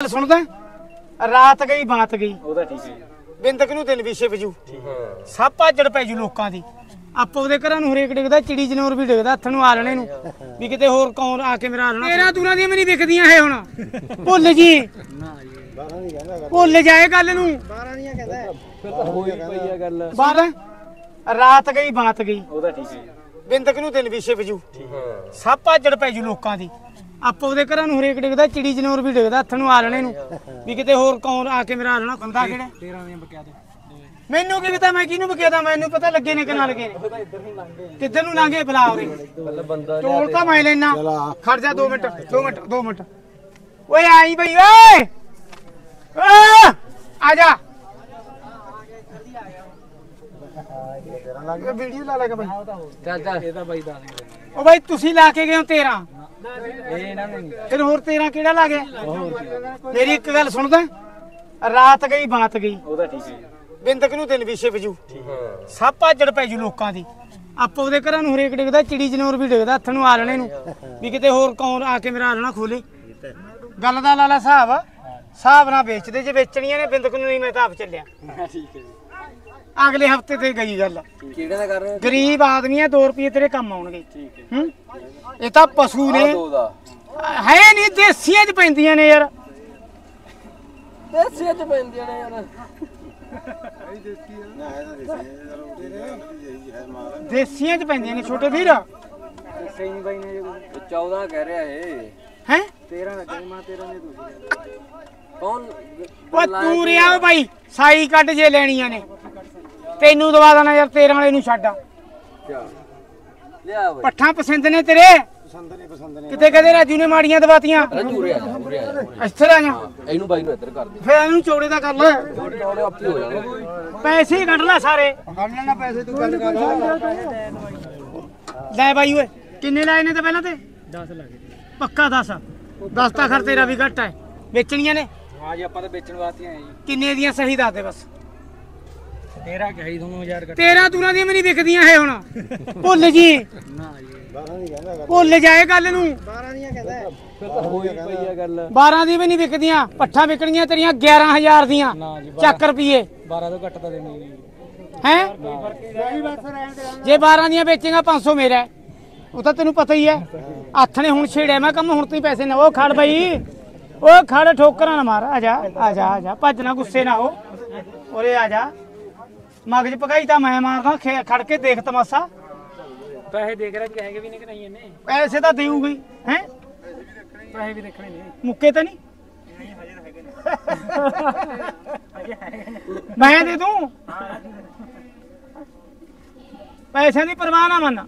ਗੱਲ ਸੁਣਦਾ? ਰਾਤ ਗਈ ਬਾਤ ਗਈ। ਉਹਦਾ ਠੀਕ ਹੈ। ਬਿੰਦਕ ਨੂੰ ਦਿਨ ਵਿਸ਼ੇ ਵਜੂ ਸਭ ਭਾਜੜ ਪੈ ਜੂ ਲੋਕਾਂ ਦੀ। ਆਪੋ ਦੇ ਘਰਾਂ ਨੂੰ ਹਰੇਕ ਡਿੱਗਦਾ ਚਿੜੀ ਜਨੌਰ ਵੀ ਡਿੱਗਦਾ ਹੱਥ ਨੂੰ ਆਲਣੇ ਨੂੰ। ਵੀ ਕਿਤੇ ਹੋਰ ਕੌਣ ਆ ਕੇ ਮੇਰਾ ਆਲਣਾ ਤੇਰਾ ਦੂਰਾਂ ਦੀਆਂ ਵੀ ਨਹੀਂ ਵਿਕਦੀਆਂ ਇਹ ਹੁਣ। ਭੁੱਲ ਜੀ। ਭੁੱਲ ਜਾਏ ਗੱਲ ਨੂੰ। ਫਿਰ ਤਾਂ ਹੋਈ ਪਈ ਆ ਗੱਲ। 12 ਰਾਤ ਗਈ ਬਾਤ ਗਈ। ਉਹਦਾ ਠੀਕ ਹੈ। ਬਿੰਦਕ ਨੂੰ ਦਿਨ ਵਿਸ਼ੇ ਵਜੂ ਸਭ ਭਾਜੜ ਪੈ ਜੂ ਲੋਕਾਂ ਦੀ। ਆਪੋ ਦੇ ਘਰਾਂ ਨੂੰ ਹਰੇਕ ਡਿੱਗਦਾ ਚਿੜੀ ਜਨੌਰ ਵੀ ਡਿੱਗਦਾ ਹੱਥ ਨੂੰ ਆਲਣੇ ਨੂੰ। ਵੀ ਕਿਤੇ ਹੋਰ ਕੌਣ ਆ ਕੇ ਮੇਰਾ ਆਲਣਾ ਬੰਦਾ ਕਿਹੜਾ? 13 ਦੀਆਂ ਬਕਿਆ ਦੇ। ਮੈਨੂੰ ਕੀ ਪਤਾ ਮੈਂ ਕਿਹਨੂੰ ਬਕਿਆਦਾ ਮੈਨੂੰ ਪਤਾ ਲੱਗੇ ਨੇ ਕਿ ਨਾ। ਲੱਗੇ ਨੇ ਕਿੱਧਰ ਨੂੰ ਲਾਂਗੇ ਬੁਲਾ ਬੰਦਾ ਟੋਲ ਤਾਂ ਮੈਂ ਲੈਣਾ ਖੜ ਜਾ 2 ਮਿੰਟ 2 ਮਿੰਟ 2 ਮਿੰਟ। ਓਏ ਆਈ ਬਈ ਓਏ! ਓ ਆ ਜਾ। ਵੀਡੀਓ ਲਾ ਲੇਗਾ ਬਈ। ਚੱਲ ਚੱਲ। ਇਹ ਤਾਂ ਬਾਈ ਦਾ ਓ ਬਾਈ ਤੁਸੀਂ ਲਾ ਕੇ ਗਏ ਹੋ 13 ਇਹ ਇਹਨਾਂ ਨੇ ਨਹੀਂ ਫਿਰ ਹੋਰ 13 ਕਿਹੜਾ ਲਾ ਗਿਆ? ਮੇਰੀ ਇੱਕ ਗੱਲ ਸੁਣਦਾ। ਰਾਤ ਗਈ ਬਾਤ ਗਈ। ਉਹਦਾ ਠੀਕ ਹੈ। ਬਿੰਦਕ ਨੂੰ ਦਿਨ ਵਿਸ਼ੇ ਵਜੂ ਸਭ ਭਾਜੜ ਪੈ ਜੂ ਲੋਕਾਂ ਦੀ। ਆਪੋ ਦੇ ਘਰਾਂ ਨੂੰ ਹਰੇਕ ਡਿੱਗਦਾ ਚਿੜੀ ਜਨੌਰ ਵੀ ਡਿੱਗਦਾ ਹੱਥ ਨੂੰ ਆਲਣੇ ਨੂੰ। ਵੀ ਕਿਤੇ ਹੋਰ ਕੌਣ ਆ ਕੇ ਮੇਰਾ ਆਲਣਾ ਖੋਲੇ। ਗੱਲ ਦਾ ਲਾਲਾ ਹਿਸਾਬ ਹਿਸਾਬ ਨਾਲ ਵੇਚਦੇ ਜੇ ਵੇਚਣੀਆਂ ਨੇ ਬਿੰਦਕ ਨੂੰ ਨਹੀਂ ਮੈਂ ਤਾਂ ਆਪ ਚੱਲਿਆ। ਠੀਕ ਹੈ ਅਗਲੇ ਹਫ਼ਤੇ ਤੇ ਗਈ ਗੱਲ। ਕਿਹੜੇ ਦਾ ਕਰ ਰਹੇ ਹੋ? ਗਰੀਬ ਆਦਮੀ ਆ 2 ਰੁਪਏ ਤੇਰੇ ਕੰਮ ਆਉਣਗੇ। ਠੀਕ ਹੈ। ਇਹ ਤਾਂ ਪਸ਼ੂ ਨੇ। ਦੋ ਦਾ। ਹੈ ਨਹੀਂ ਦੇਸੀਆਂ 'ਚ ਪੈਂਦੀਆਂ ਨੇ ਯਾਰ। ਦੇਸੀਆਂ ਚ ਪੈਂਦੀਆਂ ਨੇ ਯਾਰ। ਦੇਸੀਆਂ 'ਚ ਪੈਂਦੀਆਂ ਨੇ ਛੋਟੇ ਵੀਰ। ਸਹੀ ਨਹੀਂ ਬਾਈ ਨੇ 14 ਕਹਿ ਰਿਹਾ ਇਹ ਹੈ? 13 ਦਾ ਜਮਾ 13 ਨੇ ਤੁਸੀਂ ਕੌਣ? ਓ ਤੂੰ ਰਿਆ ਬਾਈ ਸਾਈ ਕੱਢ ਜੇ ਲੈਣੀਆਂ ਨੇ। ਤੈਨੂੰ ਦਵਾ ਦੇਣਾ ਯਾਰ 13 ਵਾਲੇ ਨੂੰ ਛੱਡ ਲਿਆ ਬਾਈ। ਪੱਠਾਂ ਪਸੰਦ ਨੇ ਤੇਰੇ? ਪਸੰਦ ਨੇ ਪਸੰਦ ਨੇ। ਕਿਤੇ ਕਦੇ ਰਾਜੂ ਨੇ ਮਾੜੀਆਂ ਦਵਾਤੀਆਂ? ਰਾਜੂ ਰਿਆ ਰਿਆ ਇੱਥੇ ਆ। ਜਾ। ਇਹਨੂੰ ਬਾਈ ਨੂੰ ਇੱਧਰ ਕਰ ਦੇ। ਫੇਰ ਇਹਨੂੰ ਚੌੜੇ ਦਾ ਕਰ ਲੈ। ਆਪੇ ਹੋ ਪੈਸੇ ਹੀ ਕੱਢ ਲੈ ਸਾਰੇ। ਕੱਢ ਲੈਣਾ ਪੈਸੇ ਤੂੰ ਗੱਲ ਕਰ। ਲੈ ਬਾਈ ਓਏ ਕਿੰਨੇ ਲਾਏ ਨੇ ਤੇ ਪਹਿਲਾਂ ਤੇ? 10 ਲਾਏ ਪੱਕਾ 10 10 ਤਾਂ ਖਰ ਤੇਰਾ ਵੀ ਘੱਟ ਹੈ ਵੇਚਣੀਆਂ ਨੇ? ਹਾਂ ਜੀ ਆਪਾਂ ਤਾਂ ਵੇਚਣ ਵਾਸਤੇ ਆਏ ਜੀ। ਕਿੰਨੇ ਦੀਆਂ ਸਹੀ ਦੱਸ ਦੇ ਬਸ। 13 ਕਹੀ ਤੁਹਾਨੂੰ 1000 ਕੱਟ ਤੇਰਾ ਦੂਰਾਂ ਦੀਆਂ ਵੀ ਨਹੀਂ ਵਿਕਦੀਆਂ ਇਹ ਹੁਣ। ਭੁੱਲ ਜੀ। ਭੁੱਲ ਜਾਏ ਗੱਲ ਨੂੰ। 12 ਦੀਆਂ ਕਹਿੰਦਾ ਹੋਈ ਪਈ ਆ ਗੱਲ 12 ਦੀ ਵੀ ਨਹੀਂ ਵਿਕਦੀਆਂ ਪੱਠਾ ਵਿਕਣੀਆਂ ਤੇਰੀਆਂ 11000 ਦੀਆਂ। ਚੱਕ ਰੁਪਏ 12 ਤੋਂ ਘੱਟ ਤਾਂ ਦੇਣੀ ਨਹੀਂ। ਹੈ? ਜੇ 12 ਦੀਆਂ ਵੇਚੇਗਾ 500 ਮੇਰਾ। ਉਹ ਤਾਂ ਤੈਨੂੰ ਪਤਾ ਹੀ ਹੈ। ਹੱਥ ਨੇ ਹੁਣ ਛੇੜਿਆ ਮੈਂ ਕੰਮ ਹੁਣ ਤੂੰ ਪੈਸੇ ਨਾ ਉਹ ਖੜ ਬਈ। ਉਹ ਖੜ ਠੋਕਰਾਂ ਨਾ ਮਾਰ। ਆ ਜਾ ਆ ਜਾ ਆ ਜਾ। ਭੱਜ ਨਾ ਗੁੱਸੇ ਨਾ ਹੋ। ਉਰੇ ਆ ਜਾ। ਮਗਜ ਪਕਾਈ ਤਾਂ ਮੈਂ ਮਾਰਦਾ ਖੇ- ਖੜ ਕੇ ਦੇਖ ਤਮਾਸ਼ਾ। ਪੈਸੇ ਦੇਖ ਰਹੇ ਕਹੇਗੇ ਵੀ ਨਹੀਂ ਕਿ ਨਹੀਂ ਇਹਨੇ? ਪੈਸੇ ਤਾਂ ਦੇਊਗੀ ਹੈ? ਪੈਸੇ ਵੀ ਦੇਖਣੇ ਨੇ। ਮੁੱਕੇ ਤਾਂ ਨਹੀਂ? ਮੈਂ ਦੇ ਦੂੰ? ਪੈਸਿਆਂ ਦੀ ਪਰਵਾਹ ਨਾ ਮੰਨ।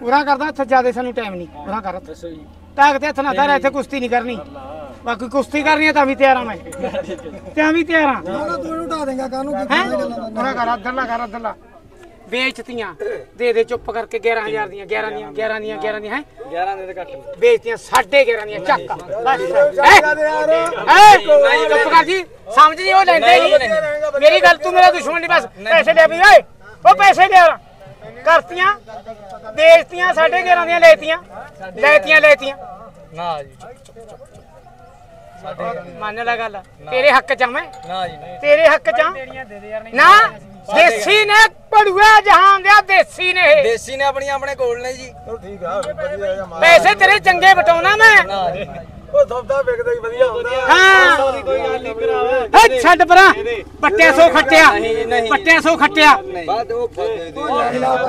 ਪੂਰਾ ਕਰਦਾ ਇੱਥੇ ਜਿਆਦੇ ਸਾਨੂੰ ਟਾਈਮ ਨਹੀਂ। ਪੂਰਾ ਕਰ। ਦੱਸੋ ਜੀ। ਤਾਕ ਤੇ ਹੱਥ ਨਾ ਧਰ ਇੱਥੇ ਕੁਸ਼ਤੀ ਨਹੀਂ ਕਰਨੀ। ਬਾਕੀ ਕੁਸ਼ਤੀ ਕਰਨੀ ਹੈ ਤਾਂ ਵੀ ਤਿਆਰ ਆ ਮੈਂ। ਤਾਂ ਵੀ ਤਿਆਰ ਆ। ਨਾ ਤੂੰ ਇਹਨੂੰ ਢਾ ਦੇਂਗਾ ਕਾਹਨੂੰ ਹੈ? ਪੂਰਾ ਕਰ ਅੱਧਰਲਾ ਕਰ ਅੱਧਰਲਾ ਵੇਚਤੀਆਂ। ਦੇ ਦੇ ਚੁੱਪ ਕਰਕੇ 11000 ਦੀਆਂ 11 ਦੀਆਂ 11 ਦੀਆਂ 11 ਦੀਆਂ ਹੈ? 11 ਦੇ ਤੇ ਘੱਟ ਵੇਚਤੀਆਂ 11.5 ਦੀਆਂ ਚੱਕ। ਬਸ। ਹੈ? ਚੁੱਪ ਕਰ ਜੀ। ਸਮਝ ਜੀ ਉਹ ਲੈਂਦੇ ਹੀ ਮੇਰੀ ਗੱਲ ਤੂੰ ਮੇਰਾ ਦੁਸ਼ਮਣ ਨਹੀਂ ਬਸ। ਪੈਸੇ ਦੇ ਵੀ ਓਏ। ਉਹ ਪੈਸੇ ਦੇ। ਕਰਤੀਆਂ। ਵੇਚਤੀਆਂ 11.5 ਦੀਆਂ ਲੈਤੀਆਂ। ਲੈਤੀਆਂ ਲੈਤੀਆਂ। ਨਾ ਜੀ। ਮੰਨ ਲੈ ਗੱਲ ਤੇਰੇ ਹੱਕ ਚ ਮੈਂ? ਨਾ ਜੀ ਨਹੀਂ ਤੇਰੇ ਹੱਕ ਚ ਆ? ਦੇ ਦੇ ਯਾਰ ਨਹੀਂ। ਨਾ ਦੇਸੀ ਨੇ ਪੜੂਆ ਜਹਾਨ ਦਿਆ ਦੇਸੀ ਨੇ ਇਹ। ਦੇਸੀ ਨੇ ਆਪਣੀਆਂ ਆਪਣੇ ਕੋਲ ਨੇ ਜੀ। ਠੀਕ ਆ ਵਧੀਆ ਜਿਹਾ ਮਾਲ ਪੈਸੇ ਤੇਰੇ ਚੰਗੇ ਬਟਾਉਣਾ ਮੈਂ। ਨਾ ਜੀ। ਉਹ ਸੌਦਾ ਵਿਕਦਾ ਹੀ ਵਧੀਆ ਹੁੰਦਾ। ਹਾਂ। ਕੋਈ ਗੱਲ ਨਹੀਂ ਭਰਾਵਾ। ਹੇ ਛੱਡ ਪਰਾਂ। ਪੱਟਿਆ ਸੋ ਖੱਟਿਆ। ਪੱਟਿਆ ਸੋ ਖੱਟਿਆ। ਬਾਅਦ ਉਹ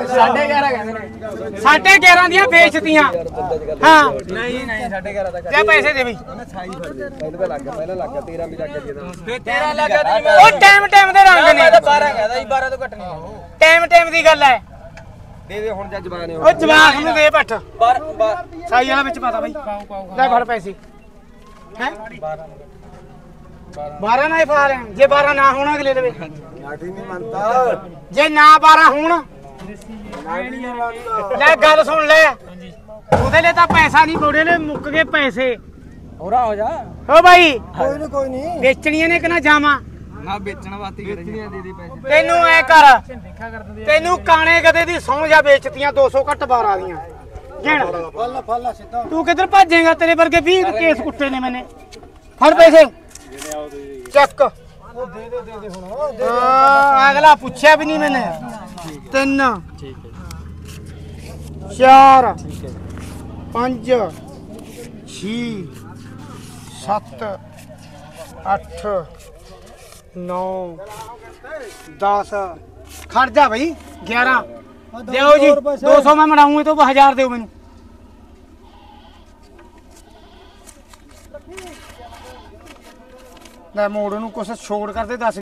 ਸਾਡੇ 11 ਕਹਿੰਦੇ ਨੇ। ਸਾਢੇ 11 ਦੀਆਂ ਵੇਚਤੀਆਂ ਹਾਂ। ਨਹੀਂ ਨਹੀਂ ਸਾਡੇ 11 ਦਾ ਤੇ ਪੈਸੇ ਦੇ ਬਈ ਪਹਿਲਾਂ ਲੱਗ ਗਿਆ ਪਹਿਲਾਂ ਲੱਗ ਗਿਆ 13 ਵੀ ਲੱਗ ਗਿਆ ਜੀ ਫੇ ਤੇਰਾ ਲੱਗਾ ਉਹ ਟਾਈਮ ਟਾਈਮ ਦੇ ਰੰਗ ਨੇ। 12 ਕਹਿੰਦਾ ਜੀ 12 ਤੋਂ ਘੱਟ ਨਹੀਂ। ਟਾਈਮ ਟਾਈਮ ਦੀ ਗੱਲ ਹੈ। ਦੇ ਦੇ ਹੁਣ ਜੱਜ ਬਾਨੇ ਉਹ ਜਵਾਕ ਨੂੰ ਦੇ ਪੱਠ 12 ਸਾਈ ਵਾਲਾ ਵਿੱਚ ਪਾਤਾ ਬਈ। ਲੈ ਫੜ ਪੈਸੇ। ਹੈ? 12 ਨਾ ਹੀ ਪਾ ਲੈ ਜੇ 12 ਨਾ ਹੋਣਾ ਅਗਲੇ ਲਵੇ। ਲਾਠੀ ਨਹੀਂ ਮੰਨਦਾ। ਜੇ ਨਾ 12 ਹੋਣ ਲੈ ਗੱਲ ਸੁਣ ਲੈ। ਉਹਦੇ ਲਈ ਤਾਂ ਪੈਸਾ ਨਹੀਂ ਬੋੜੇ ਨੇ ਮੁੱਕ ਗਏ ਪੈਸੇ। ਹੋਰਾ ਹੋ ਜਾ। ਓ ਬਾਈ। ਕੋਈ ਨਹੀਂ ਕੋਈ ਨਹੀਂ ਵੇਚਣੀਆਂ ਨੇ ਕਿ ਨਾ ਜਾਵਾਂ? ਨਾ ਵੇਚਣ ਵਾਸਤੇ ਵੇਚਣੀਆਂ ਦੇ ਦੇ ਪੈਸੇ। ਤੈਨੂੰ ਐ ਕਰ। ਤੈਨੂੰ ਕਾਣੇ ਕਦੇ ਦੀ ਸੌਂ ਜਾ ਵੇਚਤੀਆਂ 200 ਘੱਟ 12 ਦੀਆਂ। ਕਿਹੜਾ ਫੱਲਾ ਫੱਲਾ ਸਿੱਧਾ। ਤੂੰ ਕਿੱਧਰ ਭੱਜੇਗਾ? ਤੇਰੇ ਵਰਗੇ 20 ਕੇਸ ਕੁੱਟੇ ਨੇ ਮੈਨੇ। ਫੜ ਪੈਸੇ। ਚੱਕ ਉਹ ਦੇ ਦੇ ਦੇ ਦੇ ਹੁਣ ਉਹ ਦੇ ਹਾਂ, ਅਗਲਾ ਪੁੱਛਿਆ ਵੀ ਨਹੀਂ ਮੈਨੇ ਤਿੰਨ ਚਾਰ ਪੰਜ ਛੇ ਸੱਤ ਅੱਠ ਨੌ 10 ਖੜ ਜਾ ਬਈ 11 ਦਿਓ ਜੀ 200 ਮੈਂ ਮੜਾਉਂਗਾ ਤੋਂ 1000 ਦਿਓ ਮੈਨੂੰ ਲੈ ਮੋੜ ਨੂੰ ਕੁਛ ਛੋੜ ਕਰਦੇ ਦੱਸ